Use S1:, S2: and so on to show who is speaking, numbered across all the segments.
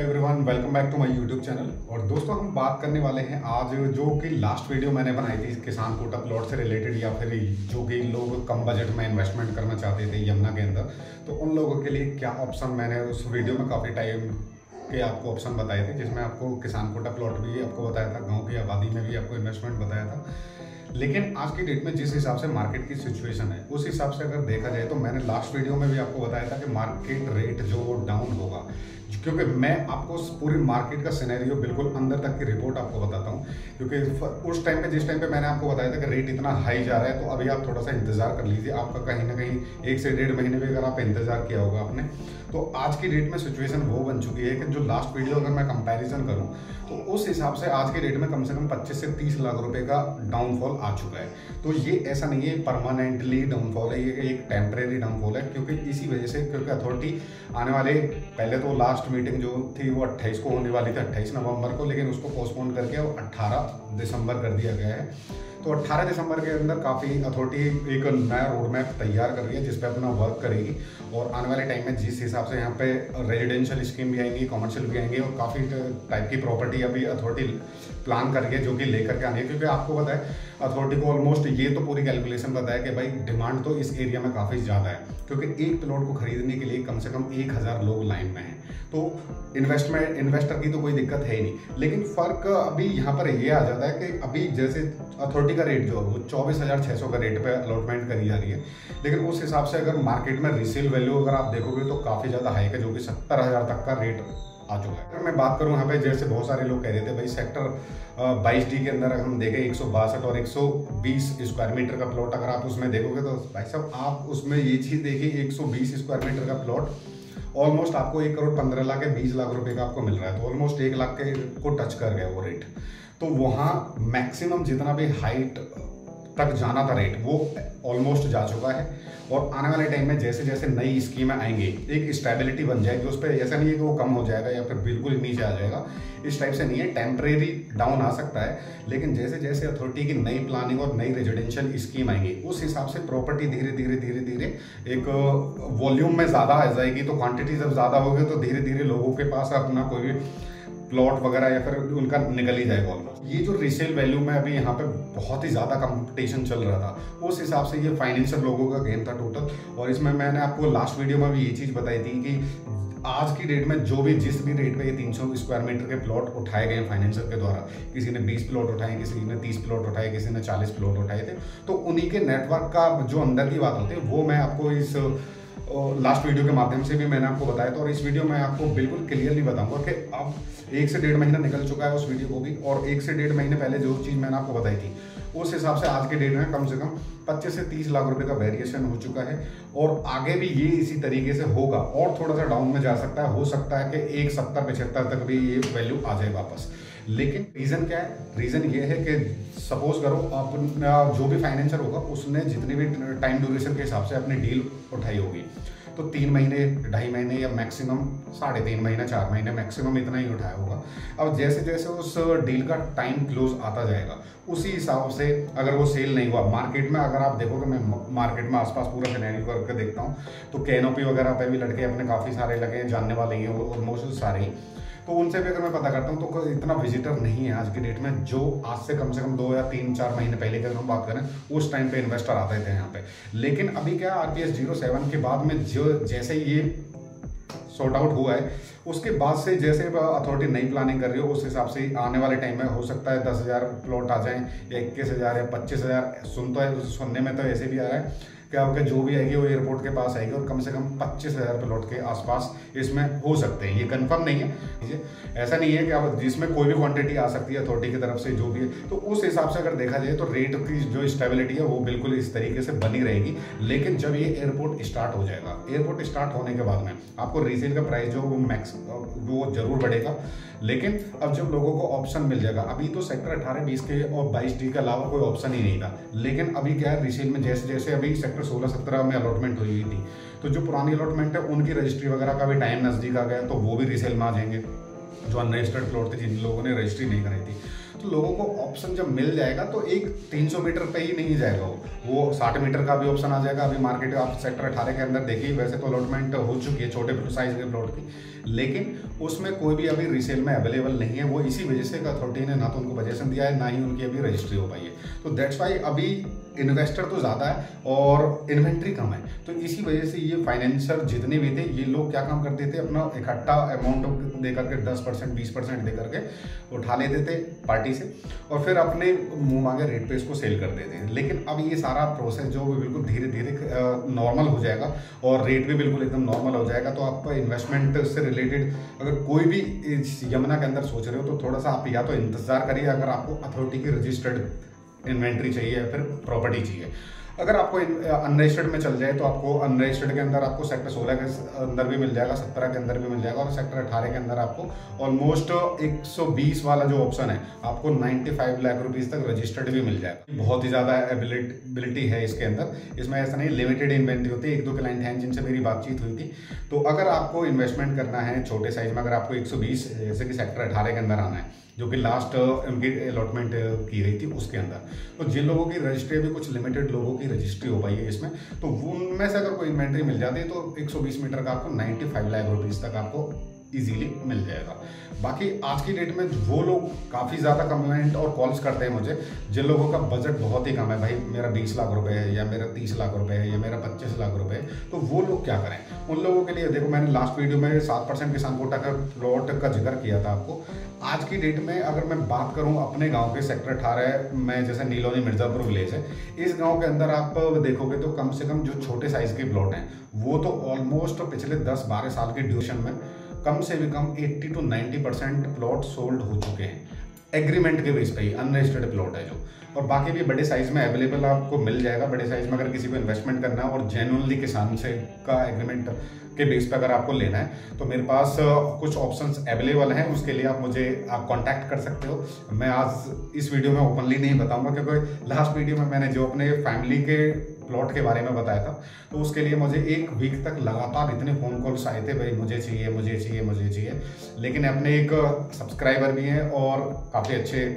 S1: Everyone welcome back to my YouTube channel और दोस्तों, हम बात करने वाले हैं आज जो कि लास्ट वीडियो मैंने बनाई थी किसान कोटा प्लॉट से रिलेटेड या फिर जो कि लोग कम बजट में इन्वेस्टमेंट करना चाहते थे यमुना के अंदर। तो उन लोगों के लिए क्या ऑप्शन मैंने उस वीडियो में काफ़ी टाइम के आपको ऑप्शन बताए थे, जिसमें आपको किसान कोटा प्लॉट भी आपको बताया था, गाँव की आबादी में भी आपको इन्वेस्टमेंट बताया था। लेकिन आज की डेट में जिस हिसाब से मार्केट की सिचुएशन है, उस हिसाब से अगर देखा जाए तो मैंने लास्ट वीडियो में भी आपको बताया था कि मार्केट रेट जो वो डाउन होगा। क्योंकि मैं आपको पूरी मार्केट का सिनेरियो बिल्कुल अंदर तक की रिपोर्ट आपको बताता हूँ। क्योंकि उस टाइम पे, जिस टाइम पे मैंने आपको बताया था कि रेट इतना हाई जा रहा है तो अभी आप थोड़ा सा इंतज़ार कर लीजिए। आपका कहीं ना कहीं एक से डेढ़ महीने में अगर आप इंतज़ार किया होगा आपने तो आज की डेट में सिचुएशन वो बन चुकी है कि जो लास्ट वीडियो अगर मैं कंपेरिजन करूँ तो उस हिसाब से आज के डेट में कम से कम 25 से 30 लाख रुपये का डाउनफॉल आ चुका है। तो ये ऐसा नहीं है परमानेंटली डाउनफॉल है, ये एक टेम्परेरी डाउनफॉल है, क्योंकि इसी वजह से, क्योंकि अथॉरिटी आने वाले, पहले तो लास्ट मीटिंग जो थी वो अट्ठाईस को होने वाली थी, अट्ठाईस नवंबर को, लेकिन उसको पोस्टपोन करके अट्ठारह दिसंबर कर दिया गया है। तो 18 दिसंबर के अंदर काफ़ी अथॉरिटी एक नया रोड मैप तैयार कर रही है, जिस पे अपना वर्क करेगी। और आने वाले टाइम में जिस हिसाब से यहाँ पे रेजिडेंशियल स्कीम भी आएँगी कॉमर्शियल भी आएँगी, और काफ़ी टाइप की प्रॉपर्टी अभी अथॉरिटी प्लान करके जो कि लेकर के आनी है। क्योंकि आपको पता है अथॉरिटी को ऑलमोस्ट ये तो पूरी कैलकुलेशन पता है कि भाई डिमांड तो इस एरिया में काफ़ी ज़्यादा है, क्योंकि एक प्लॉट को खरीदने के लिए कम से कम एक हज़ार लोग लाइन में हैं। तो इन्वेस्टमेंट इन्वेस्टर की तो कोई दिक्कत है ही नहीं। लेकिन फ़र्क अभी यहाँ पर ये आ जाता है कि अभी जैसे अथॉरिटी का रेट जो है, वो चौबीस हज़ार छः सौ का रेट पे अलॉटमेंट करी जा रही है। लेकिन उस हिसाब से अगर मार्केट में रिसेल वैल्यू अगर आप देखोगे तो काफ़ी ज़्यादा हाई है जो कि सत्तर हज़ार तक का रेट आ चुका है। अगर मैं बात करूँ यहाँ पे, जैसे बहुत सारे लोग कह रहे थे, भाई सेक्टर बाईस डी के अंदर हम देखें, एक सौ बासठ और एक सौ बीस स्क्वायर मीटर का प्लॉट अगर आप उसमें देखोगे तो भाई साहब, आप उसमें ये चीज़ देखिए, एक सौ बीस स्क्वायर मीटर का प्लॉट ऑलमोस्ट आपको एक करोड़ पंद्रह लाख या बीस लाख रुपए का आपको मिल रहा है तो ऑलमोस्ट एक लाख के को टच कर गया वो रेट तो वहाँ मैक्सिमम जितना भी हाइट तक जाना था रेट वो ऑलमोस्ट जा चुका है। और आने वाले टाइम में जैसे जैसे नई स्कीमें आएँगी, एक स्टेबिलिटी बन जाएगी, उस पर ऐसा नहीं है कि वो कम हो जाएगा या फिर बिल्कुल नीचे आ जाएगा। इस टाइप से नहीं है टेम्परेरी डाउन आ सकता है, लेकिन जैसे जैसे अथॉरिटी की नई प्लानिंग और नई रेजिडेंशियल स्कीम आएँगी, उस हिसाब से प्रॉपर्टी धीरे धीरे धीरे धीरे एक वॉल्यूम में ज़्यादा आ जाएगी। तो क्वांटिटी जब ज़्यादा होगी तो धीरे धीरे लोगों के पास अपना कोई भी प्लॉट वगैरह या फिर उनका निकल ही जाएगा ऑलमोस्ट ये जो रीसेल वैल्यू में अभी यहाँ पे बहुत ही ज़्यादा कंपटीशन चल रहा था, उस हिसाब से ये फाइनेंशियल लोगों का गेम था टोटल और इसमें मैंने आपको लास्ट वीडियो में भी ये चीज़ बताई थी कि आज की डेट में जो भी, जिस भी रेट पे ये 300 स्क्वायर मीटर के प्लॉट उठाए गए फाइनेंशियल के द्वारा, किसी ने 20 प्लॉट उठाए, किसी ने 30 प्लॉट उठाए, किसी ने 40 प्लॉट उठाए थे तो उन्हीं के नेटवर्क का जो अंदर की बात होती है, वो मैं आपको इस लास्ट वीडियो के माध्यम से भी मैंने आपको बताया था और इस वीडियो में आपको बिल्कुल क्लियरली बताऊँगा कि अब एक से डेढ़ महीना निकल चुका है उस वीडियो को भी और एक से डेढ़ महीने पहले जो चीज़ मैंने आपको बताई थी, उस हिसाब से आज के डेट में कम से कम 25 से 30 लाख रुपए का वेरिएशन हो चुका है और आगे भी ये इसी तरीके से होगा और थोड़ा सा डाउन में जा सकता है, हो सकता है कि एक सत्तर पचहत्तर तक भी ये वैल्यू आ जाए वापस। लेकिन रीज़न क्या है? रीज़न ये है कि सपोज़ करो, अपना जो भी फाइनेंसर होगा, उसने जितनी भी टाइम ड्यूरेशन के हिसाब से अपनी डील उठाई होगी। तो तीन महीने, ढाई महीने या मैक्सिमम साढ़े तीन महीने, चार महीने मैक्सिमम इतना ही उठाया होगा। अब जैसे जैसे उस डील का टाइम क्लोज आता जाएगा, उसी हिसाब से अगर वो सेल नहीं हुआ मार्केट में अगर आप देखोगे मैं मार्केट में आसपास पूरा सिनेरियो करके देखता हूँ तो कैनोपी वगैरह पे भी लड़के अपने काफ़ी सारे लगे जानने वाले हैं ऑलमोस्ट सारे ही। तो उनसे भी अगर मैं पता करता हूँ तो इतना विजिटर नहीं है आज की डेट में, जो आज से कम से कम दो या तीन, चार महीने पहले की अगर हम बात करें, उस टाइम पे इन्वेस्टर आते थे यहाँ पे। लेकिन अभी क्या R P S zero seven के बाद में जो, जैसे ये सॉर्ट आउट हुआ है, उसके बाद से जैसे अथॉरिटी नई प्लानिंग कर रही हो, उस हिसाब से आने वाले टाइम में हो सकता है दस हज़ार प्लॉट आ जाएँ, इक्कीस हज़ार या पच्चीस हज़ार। सुन तो है, सुनने में तो ऐसे भी आ रहा है। क्या आपके जो भी आएगी वो एयरपोर्ट के पास आएगी और कम से कम पच्चीस हज़ार प्लॉट के आसपास इसमें हो सकते हैं। ये कंफर्म नहीं है। ऐसा नहीं है कि आप जिसमें कोई भी क्वांटिटी आ सकती है अथॉरिटी की तरफ़ से जो भी है तो उस हिसाब से अगर देखा जाए तो रेट की जो स्टेबिलिटी है वो बिल्कुल इस तरीके से बनी रहेगी। लेकिन जब ये एयरपोर्ट स्टार्ट हो जाएगा एयरपोर्ट स्टार्ट होने के बाद में आपको रीसेल का प्राइस जो वो मैक्स वो ज़रूर बढ़ेगा। लेकिन अब जब लोगों को ऑप्शन मिल जाएगा, अभी तो सेक्टर अठारह, बीस के और बाईस डी के अलावा कोई ऑप्शन ही नहीं था। लेकिन अभी क्या है रीसेल में जैसे जैसे अभी सेक्टर सोलह सत्रह में अलॉटमेंट हुई हुई थी। तो जो पुरानी अलॉटमेंट है, उनकी रजिस्ट्री वगैरह का भी टाइम नज़दीक आ गया तो वो भी रीसेल में आ जाएँगे। जो अनरजिस्टर्ड प्लॉट थे, जिन लोगों ने रजिस्ट्री नहीं कराई थी। तो लोगों को ऑप्शन जब मिल जाएगा तो एक 300 मीटर पे ही नहीं जाएगा वो। वो 60 मीटर का भी ऑप्शन आ जाएगा। अभी मार्केट आप सेक्टर अठारह के अंदर देखिए, वैसे तो अलॉटमेंट हो चुकी है, छोटे साइज़ के प्लॉट की। लेकिन उसमें कोई भी अभी रिसेल में अवेलेबल नहीं है। वो इसी वजह से अथॉरिटी ने ना तो उनको पजेशन दिया है, ना ही उनकी अभी रजिस्ट्री हो पाई है। तो दैट्स वाई अभी इन्वेस्टर तो ज़्यादा है और इन्वेंट्री कम है। तो इसी वजह से ये फाइनेंसर जितने भी थे, ये लोग क्या काम करते थे, अपना इकट्ठा अमाउंट दे करके दस परसेंट, बीस परसेंट दे करके उठा लेते थे पार्टी से और फिर अपने मुँह मांगे रेट पे इसको सेल कर देते हैं। लेकिन अब ये सारा प्रोसेस जो बिल्कुल धीरे धीरे नॉर्मल हो जाएगा और रेट भी बिल्कुल एकदम नॉर्मल हो जाएगा तो आपका इन्वेस्टमेंट से रिलेटेड अगर कोई भी यमुना के अंदर सोच रहे हो तो थोड़ा सा आप या तो इंतज़ार करिए, अगर आपको अथॉरिटी की रजिस्टर्ड इन्वेंट्री चाहिए या फिर प्रॉपर्टी चाहिए। अगर आपको अनरजिस्टर्ड में चल जाए तो आपको अनरजिस्टर्ड के अंदर आपको सेक्टर 16 के अंदर भी मिल जाएगा 17 के अंदर भी मिल जाएगा और सेक्टर 18 के अंदर आपको ऑलमोस्ट 120 वाला जो ऑप्शन है, आपको 95 लाख रुपीस तक रजिस्टर्ड भी मिल जाएगा। बहुत ही ज़्यादा एबिलिटी है इसके अंदर। इसमें ऐसा नहीं लिमिटेड इन्वेंट्री होती है, एक दो क्लाइंट हैं जिनसे मेरी बातचीत हुई थी। तो अगर आपको इन्वेस्टमेंट करना है छोटे साइज़ में, अगर आपको एक सौ बीस, जैसे कि सेक्टर अठारह के अंदर आना है जो कि लास्ट उनकी अलॉटमेंट की गई थी उसके अंदर। तो जिन लोगों की रजिस्ट्री अभी कुछ लिमिटेड लोगों की रजिस्ट्री हो पाई है इसमें तो उनमें से अगर कोई इन्वेंट्री मिल जाती है तो 120 मीटर का आपको 95 लाख रुपीज़ तक आपको इजीली मिल जाएगा। बाकी आज की डेट में वो लोग काफ़ी ज़्यादा कमेंट और कॉल्स करते हैं मुझे, जिन लोगों का बजट बहुत ही कम है। भाई, मेरा बीस लाख रुपए है या मेरा तीस लाख रुपए है या मेरा पच्चीस लाख रुपए है तो वो लोग क्या करें? उन लोगों के लिए देखो, मैंने लास्ट वीडियो में सात परसेंट किसान कोटा का प्लॉट का ज़िक्र किया था आपको। आज की डेट में अगर मैं बात करूँ अपने गाँव के सेक्टर अठारह, में जैसे नीलोनी मिर्जापुर विलेज है, इस गाँव के अंदर आप देखोगे तो कम से कम जो छोटे साइज़ के प्लॉट हैं, वो तो ऑलमोस्ट पिछले 10-12 साल के ड्यूरेशन में कम से भी कम 80 टू 90 परसेंट प्लॉट सोल्ड हो चुके हैं। एग्रीमेंट के बेस पे ही अनरजिस्टर्ड प्लॉट है जो। और बाकी भी बड़े साइज़ में अवेलेबल आपको मिल जाएगा। बड़े साइज़ में अगर किसी को इन्वेस्टमेंट करना है और जेनुअनली किसान से का एग्रीमेंट के बेस पे अगर आपको लेना है तो मेरे पास कुछ ऑप्शंस अवेलेबल हैं। उसके लिए आप मुझे, आप कांटेक्ट कर सकते हो। मैं आज इस वीडियो में ओपनली नहीं बताऊँगा, क्योंकि लास्ट वीडियो में मैंने जो अपने फैमिली के प्लॉट के बारे में बताया था। तो उसके लिए मुझे एक वीक तक लगातार इतने फ़ोन कॉल्स आए थे, भाई, मुझे चाहिए मुझे चाहिए मुझे चाहिए। लेकिन अपने एक सब्सक्राइबर भी हैं और काफ़ी अच्छे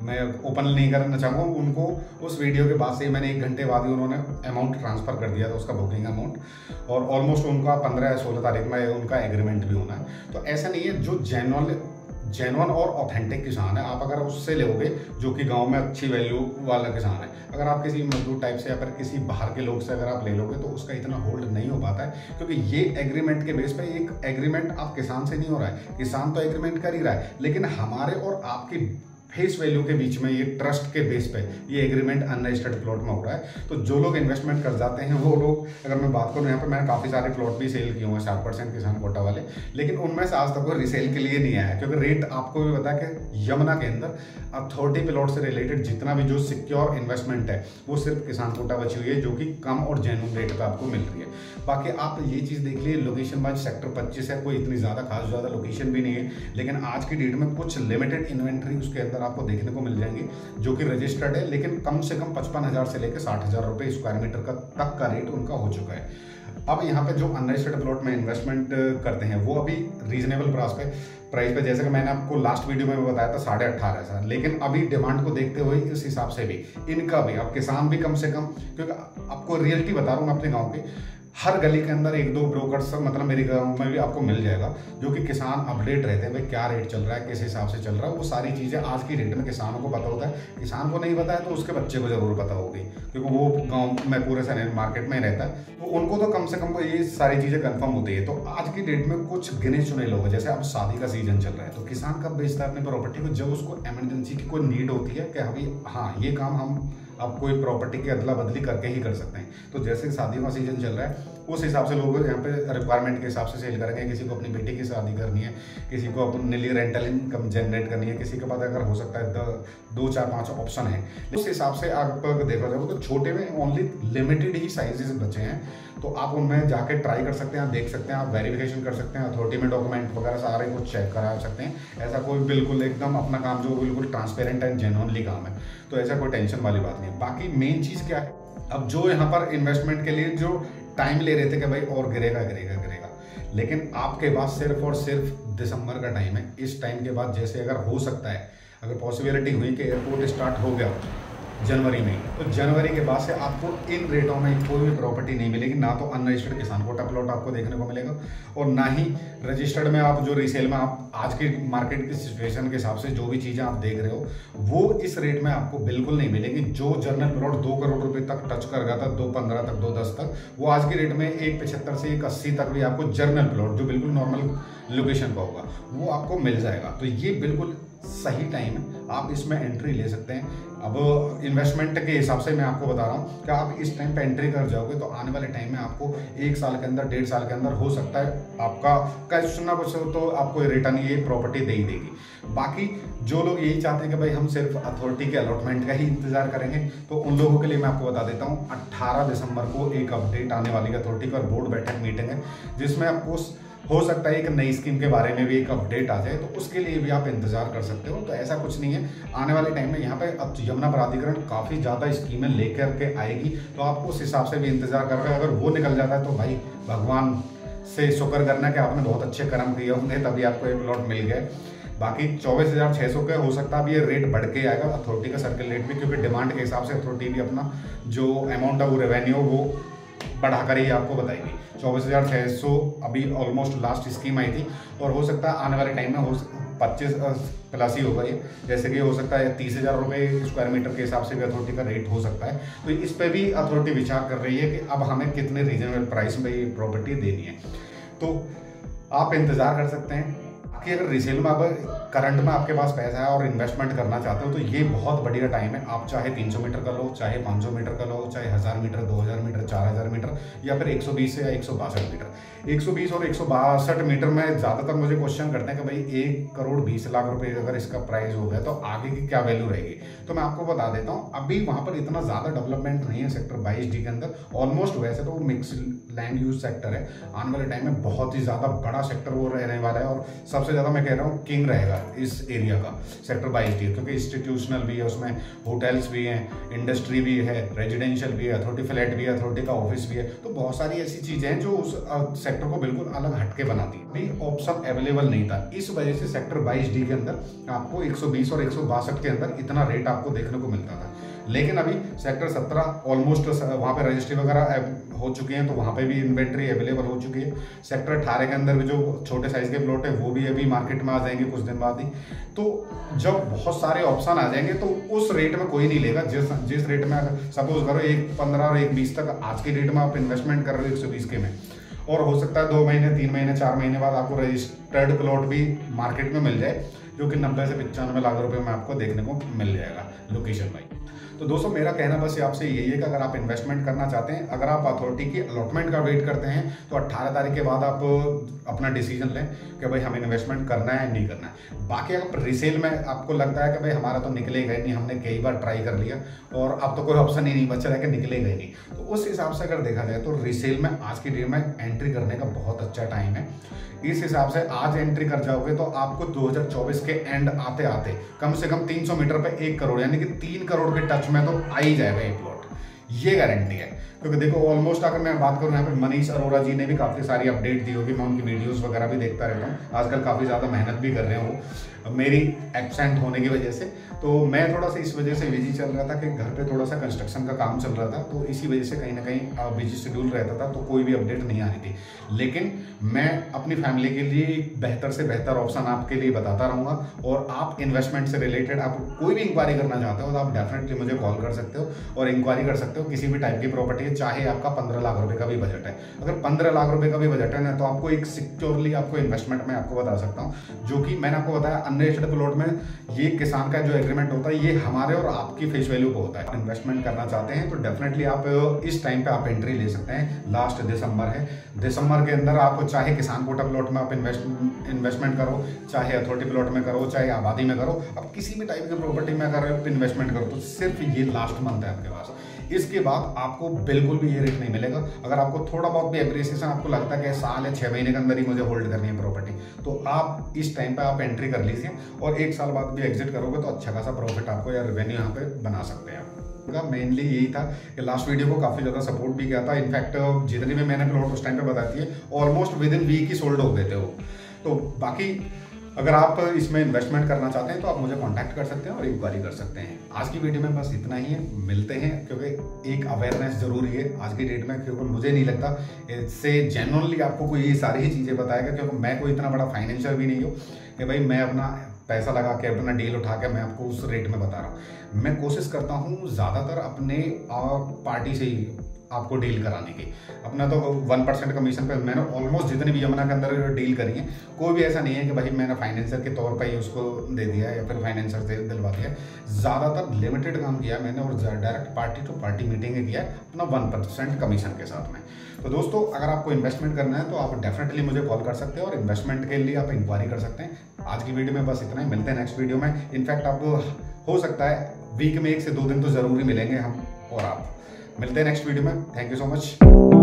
S1: मैं ओपन नहीं करना चाहूँगा, उनको उस वीडियो के बाद से मैंने एक घंटे बाद ही उन्होंने अमाउंट ट्रांसफ़र कर दिया था, उसका बुकिंग अमाउंट और ऑलमोस्ट उनका पंद्रह या सोलह तारीख में उनका एग्रीमेंट भी होना है। तो ऐसा नहीं है, जो जेनुअल जेनुअन और ऑथेंटिक किसान है। आप अगर उससे लोगे जो कि गाँव में अच्छी वैल्यू वाला किसान है, अगर आप किसी मजदूर टाइप से या फिर किसी बाहर के लोग से अगर आप ले लोगे तो उसका इतना होल्ड नहीं हो पाता है, क्योंकि ये एग्रीमेंट के बेस पे एक एग्रीमेंट आप किसान से नहीं हो रहा है। किसान तो एग्रीमेंट कर ही रहा है, लेकिन हमारे और आपकी फेस वैल्यू के बीच में ये ट्रस्ट के बेस पे ये एग्रीमेंट अनरजिस्टर्ड प्लॉट में हो रहा है। तो जो लोग इन्वेस्टमेंट कर जाते हैं, वो लोग, अगर मैं बात करूँ, यहाँ पर मैंने काफ़ी सारे प्लॉट भी सेल किए हुए हैं, सात परसेंट किसान कोटा वाले, लेकिन उनमें से आज तक वो रिसेल के लिए नहीं आया क्योंकि रेट आपको भी पता कि यमुना के अंदर अथॉरिटी प्लॉट से रिलेटेड जितना भी जो सिक्योर इन्वेस्टमेंट है, वो सिर्फ़ किसान कोटा बची हुई है, जो कि कम और जेनुअन रेट पर आपको मिल रही है। बाकी आप ये चीज़ देख लीजिए लोकेशन वाइज सेक्टर पच्चीस है, कोई इतनी ज़्यादा खास ज़्यादा लोकेशन भी नहीं है, लेकिन आज की डेट में कुछ लिमिटेड इन्वेंट्री उसके अंदर आपको देखने को मिल जाएँगे, जो कि रजिस्टर्ड है, लेकिन कम से कम पचपन हज़ार से लेकर साठ हज़ार रुपये स्क्वायर मीटर का, तक का रेट उनका हो चुका है। अब यहाँ पे जो अनरजिस्टर्ड प्लॉट में इन्वेस्टमेंट करते हैं, वो अभी रीजनेबल प्राइस पे प्राइस पे, जैसे कि मैंने आपको लास्ट वीडियो में बताया था, साढ़े अट्ठारह हज़ार, लेकिन अभी डिमांड को देखते हुए इस हिसाब से भी, इनका भी, अब किसान भी कम से कम, क्योंकि आपको रियलिटी बता रहा हूँ मैं अपने गाँव की हर गली के अंदर एक दो ब्रोकर्स मतलब मेरे गाँव में भी आपको मिल जाएगा, जो कि किसान अपडेट रहते हैं, भाई क्या रेट चल रहा है, किस हिसाब से चल रहा है, वो सारी चीज़ें आज की डेट में किसानों को पता होता है। किसान को नहीं पता है तो उसके बच्चे को ज़रूर पता होगी, क्योंकि वो गाँव में, पूरे सारे मार्केट में रहता है। तो उनको तो कम से कम ये सारी चीज़ें कन्फर्म होती है। तो आज की डेट में कुछ गिने चुने लोग हैं, जैसे अब शादी का सीज़न चल रहा है तो किसान कब बेचता है अपनी प्रॉपर्टी को? जब उसको एमरजेंसी की कोई नीड होती है कि अभी हाँ ये काम हम आप कोई प्रॉपर्टी की अदला बदली करके ही कर सकते हैं। तो जैसे शादियों का सीज़न चल रहा है उस हिसाब से लोग यहाँ पे रिक्वायरमेंट के हिसाब से सेल करेंगे। किसी को अपनी बेटी की शादी करनी है, किसी को अपने लिए रेंटल इनकम जनरेट करनी है, किसी के पास अगर हो सकता है तो दो, चार, पाँच ऑप्शन है। उस हिसाब से आप देखा जाए तो छोटे में ओनली लिमिटेड ही साइजेस बचे हैं। तो आप उनमें जाके ट्राई कर सकते हैं, आप देख सकते हैं, आप वेरिफिकेशन कर सकते हैं अथॉरिटी में डॉक्यूमेंट वगैरह सारे कुछ चेक करा सकते हैं। ऐसा कोई बिल्कुल एकदम अपना काम जो बिल्कुल ट्रांसपेरेंट एंड जेनुअनली काम है। तो ऐसा कोई टेंशन वाली बात नहीं है। बाकी मेन चीज़ क्या है? अब जो यहाँ पर इन्वेस्टमेंट के लिए जो टाइम ले रहे थे कि भाई और गिरेगा गिरेगा गिरेगा। लेकिन आपके पास सिर्फ़ और सिर्फ़ दिसंबर का टाइम है। इस टाइम के बाद जैसे अगर हो सकता है, अगर पॉसिबिलिटी हुई कि एयरपोर्ट स्टार्ट हो गया जनवरी में। तो जनवरी के बाद से आपको इन रेटों में कोई भी प्रॉपर्टी नहीं मिलेगी, ना तो अनरजिस्टर्ड किसान कोटा प्लॉट आपको देखने को मिलेगा और ना ही रजिस्टर्ड में आप जो रिसेल में आप आज के मार्केट की सिचुएशन के हिसाब से जो भी चीज़ें आप देख रहे हो, वो इस रेट में आपको बिल्कुल नहीं मिलेगी। जो जर्नल प्लॉट दो करोड़ रुपए तक टच कर गया था, दो पंद्रह तक, दो दस तक, वो आज के रेट में एक पचहत्तर से एक अस्सी तक भी आपको जर्नल प्लॉट जो बिल्कुल नॉर्मल लोकेशन का होगा, वो आपको मिल जाएगा। तो ये बिल्कुल सही टाइम है। आप इसमें एंट्री ले सकते हैं। अब इन्वेस्टमेंट के हिसाब से मैं आपको बता रहा हूँ कि आप इस टाइम पे एंट्री कर जाओगे तो आने वाले टाइम में आपको एक साल के अंदर, डेढ़ साल के अंदर हो सकता है आपका कुछ ना कुछ तो आपको रिटर्न ये प्रॉपर्टी दे ही देगी। बाकी जो लोग यही चाहते हैं कि भाई हम सिर्फ़ अथॉरिटी के अलॉटमेंट का ही इंतज़ार करेंगे तो उन लोगों के लिए मैं आपको बता देता हूँ, अट्ठारह दिसंबर को एक अपडेट आने वाली अथॉरिटी पर। बोर्ड बैठक मीटिंग है, जिसमें आपको हो सकता है एक नई स्कीम के बारे में भी एक अपडेट आ जाए तो उसके लिए भी आप इंतज़ार कर सकते हो। तो ऐसा कुछ नहीं है। आने वाले टाइम में यहाँ पे अब यमुना प्राधिकरण काफ़ी ज़्यादा स्कीमें लेकर के आएगी तो आप उस हिसाब से भी इंतज़ार कर रहे हैं। अगर वो निकल जाता है तो भाई भगवान से शुक्र करना कि आपने बहुत अच्छे कर्म किए होंगे, तभी आपको एक प्लॉट मिल गया। बाकी चौबीस हज़ार छः सौ का हो सकता है अब ये रेट बढ़ के आएगा अथॉरिटी का सर्कल रेट भी, क्योंकि डिमांड के हिसाब से अथॉरिटी भी अपना जो अमाउंट है वो रेवेन्यू वो बढ़ाकर ही आपको बताएगी। चौबीस हज़ार छः सौ अभी ऑलमोस्ट लास्ट स्कीम आई थी। और हो सकता है आने वाले टाइम में हो पच्चीस प्लस ही होगा ये। जैसे कि हो सकता है तीस हज़ार रुपये स्क्वायर मीटर के हिसाब से भी अथॉरिटी का रेट हो सकता है। तो इस पर भी अथॉरिटी विचार कर रही है कि अब हमें कितने रीजनेबल प्राइस में ये प्रॉपर्टी देनी है। तो आप इंतज़ार कर सकते हैं। कि अगर रिसेल में अब करंट में आपके पास पैसा है और इन्वेस्टमेंट करना चाहते हो तो ये बहुत बढ़िया टाइम है। आप चाहे 300 मीटर का लो, चाहे 500 मीटर का लो, चाहे हज़ार मीटर 2000 मीटर 4000 मीटर, या फिर 120 से या एक मीटर। 120 और एक मीटर में ज़्यादातर मुझे क्वेश्चन करते हैं कि भाई, एक करोड़ बीस लाख रुपए अगर इसका प्राइस हो गया तो आगे की क्या वैल्यू रहेगी? तो मैं आपको बता देता हूँ, अभी वहाँ पर इतना ज़्यादा डेवलपमेंट नहीं है सेक्टर बाईस डी के अंदर। ऑलमोस्ट वैसे तो वो मिक्स लैंड यूज़ सेक्टर है। आने वाले टाइम में बहुत ही ज़्यादा बड़ा सेक्टर वो रहने वाला है और सबसे ज़्यादा मैं कह रहा हूँ किंग रहेगा। इस एरिया का सेक्टर बाईस डी क्योंकि इंस्टीट्यूशनल भी है, उसमें होटल्स भी हैं इंडस्ट्री भी है रेजिडेंशियल भी है अथॉरिटी फ्लैट भी है अथॉरिटी का ऑफ़िस भी है तो बहुत सारी ऐसी चीज़ें हैं जो उस सेक्टर को बिल्कुल अलग हटके बनाती है। अभी ऑप्शन अवेलेबल नहीं था। इस वजह से सेक्टर बाईस डी के अंदर आपको एक और एक के अंदर इतना रेट आपको देखने को मिलता था। लेकिन अभी सेक्टर सत्रह ऑलमोस्ट वहाँ पे रजिस्ट्री वगैरह हो चुके हैं तो वहाँ पे भी इन्वेंट्री अवेलेबल हो चुकी है। सेक्टर अठारह के अंदर भी जो छोटे साइज़ के प्लॉट है, वो भी अभी मार्केट में आ जाएँगे कुछ दिन बाद। ही तो जब बहुत सारे ऑप्शन आ जाएँगे तो उस रेट में कोई नहीं लेगा। जिस जिस रेट में अगर सपोज़ करो एक पंद्रह और एक बीस तक, आज के डेट में आप इन्वेस्टमेंट कर रहे हो एक सौ बीस के में, और हो सकता है दो महीने, तीन महीने, चार महीने बाद आपको रजिस्टर्ड प्लॉट भी मार्केट में मिल जाए, जो कि नब्बे से पचानवे लाख रुपए में आपको देखने को मिल जाएगा लोकेशन वाइज तो दोस्तों, मेरा कहना बस आपसे यही है कि अगर आप इन्वेस्टमेंट करना चाहते हैं, अगर आप अथॉरिटी की अलॉटमेंट का वेट करते हैं तो 18 तारीख के बाद आप अपना डिसीज़न लें कि भाई हमें इन्वेस्टमेंट करना है नहीं करना है। बाकी अगर रिसेल में आपको लगता है कि भाई हमारा तो निकलेगा ही नहीं, हमने कई बार ट्राई कर लिया, और अब तो कोई ऑप्शन ही नहीं बचा है कि निकलेगा ही नहीं। तो उस हिसाब से अगर देखा जाए तो रिसेल में आज की डेट में एंट्री करने का बहुत अच्छा टाइम है। इस हिसाब से आज एंट्री कर जाओगे तो आपको 2024 के एंड आते आते कम से कम 300 मीटर पे एक करोड़, यानी कि तीन करोड़ के टच में तो आ ही जाएगा ये प्लॉट ये गारंटी है। क्योंकि देखो ऑलमोस्ट अगर मैं बात करूँ, यहाँ पर मनीष अरोरा जी ने भी काफ़ी सारी अपडेट दी होगी। मैं उनकी वीडियोस वगैरह भी देखता रहता हूँ। आजकल काफ़ी ज़्यादा मेहनत भी कर रहे हैं मेरी एबसेंट होने की वजह से। तो मैं थोड़ा सा इस वजह से बिज़ी चल रहा था कि घर पे थोड़ा सा कंस्ट्रक्शन का काम चल रहा था तो इसी वजह से कहीं ना कहीं बिज़ी शेड्यूल रहता था तो कोई भी अपडेट नहीं आ रही थी। लेकिन मैं अपनी फैमिली के लिए बेहतर से बेहतर ऑप्शन आपके लिए बताता रहूँगा, और आप इन्वेस्टमेंट से रिलेटेड आप कोई भी इंक्वायरी करना चाहते हो तो आप डेफिनेटली मुझे कॉल कर सकते हो, और इंक्वायरी कर सकते हो। किसी भी टाइप की प्रॉपर्टी है, चाहे आपका पंद्रह लाख रुपए का भी बजट है। अगर पंद्रह लाख रुपए का भी बजट है ना तो आपको एक सिक्योरली आपको इन्वेस्टमेंट में आपको बता सकता हूँ। जो कि मैंने आपको बताया अनरजिस्टर्ड प्लॉट में ये किसान का जो एग्रीमेंट होता है, ये हमारे और आपकी फेस वैल्यू को होता है। इन्वेस्टमेंट करना चाहते हैं तो डेफिनेटली आप, इस टाइम पे आप एंट्री ले सकते हैं। लास्ट दिसंबर है। दिसंबर के अंदर आप चाहे किसान कोटा प्लॉट में आप इन्वेस्ट इन्वेस्टमेंट करो, चाहे अथॉरिटी प्लॉट में करो, चाहे आबादी में करो, आप किसी भी टाइप की प्रॉपर्टी में अगर इन्वेस्टमेंट करो तो सिर्फ़ ये लास्ट मंथ है आपके पास। इसके बाद आपको बिल्कुल भी ये रेट नहीं मिलेगा। अगर आपको थोड़ा बहुत भी एप्रिसिएशन आपको लगता है कि साल या छः महीने के अंदर ही मुझे होल्ड करनी है प्रॉपर्टी तो आप इस टाइम पे आप एंट्री कर लीजिए और एक साल बाद भी एग्जिट करोगे तो अच्छा खासा प्रॉफिट आपको या रेवेन्यू यहाँ पे बना सकते हैं का मेनली यही था कि लास्ट वीडियो को काफ़ी ज़्यादा सपोर्ट भी किया था। इनफैक्ट जितनी भी मैंने प्लॉट उस टाइम पे बताती है ऑलमोस्ट विद इन वीक ही सोल्ड हो गए थे वो। तो बाकी अगर आप इसमें इन्वेस्टमेंट करना चाहते हैं तो आप मुझे कांटेक्ट कर सकते हैं और इंक्वायरी कर सकते हैं। आज की वीडियो में बस इतना ही है। मिलते हैं, क्योंकि एक अवेयरनेस ज़रूरी है। आज की डेट में, क्योंकि मुझे नहीं लगता इससे जेनुअनली आपको कोई ये सारी ही चीज़ें बताएगा, क्योंकि मैं कोई इतना बड़ा फाइनेंशियल भी नहीं हूँ कि भाई मैं अपना पैसा लगा के, अपना डील उठा के मैं आपको उस रेट में बता रहा हूँ। मैं कोशिश करता हूँ ज़्यादातर अपने पार्टी से ही आपको डील कराने की। अपना तो वन परसेंट कमीशन पे मैंने ऑलमोस्ट जितने भी यमुना के अंदर डील करी है, कोई भी ऐसा नहीं है कि भाई मैंने फाइनेंसर के तौर पर ही उसको दे दिया या फिर फाइनेंसर से दिलवा दिया ज़्यादातर लिमिटेड काम किया मैंने और direct party to party meeting किया अपना वन परसेंट कमीशन के साथ में। तो दोस्तों, अगर आपको इन्वेस्टमेंट करना है तो आप डेफिनेटली मुझे कॉल कर सकते हैं और इन्वेस्टमेंट के लिए आप इंक्वायरी कर सकते हैं। आज की वीडियो में बस इतना ही, मिलते हैं नेक्स्ट वीडियो में। इनफैक्ट आपको हो सकता है वीक में एक से दो दिन तो ज़रूरी मिलेंगे हम और आप। मिलते हैं नेक्स्ट वीडियो में. Thank you so much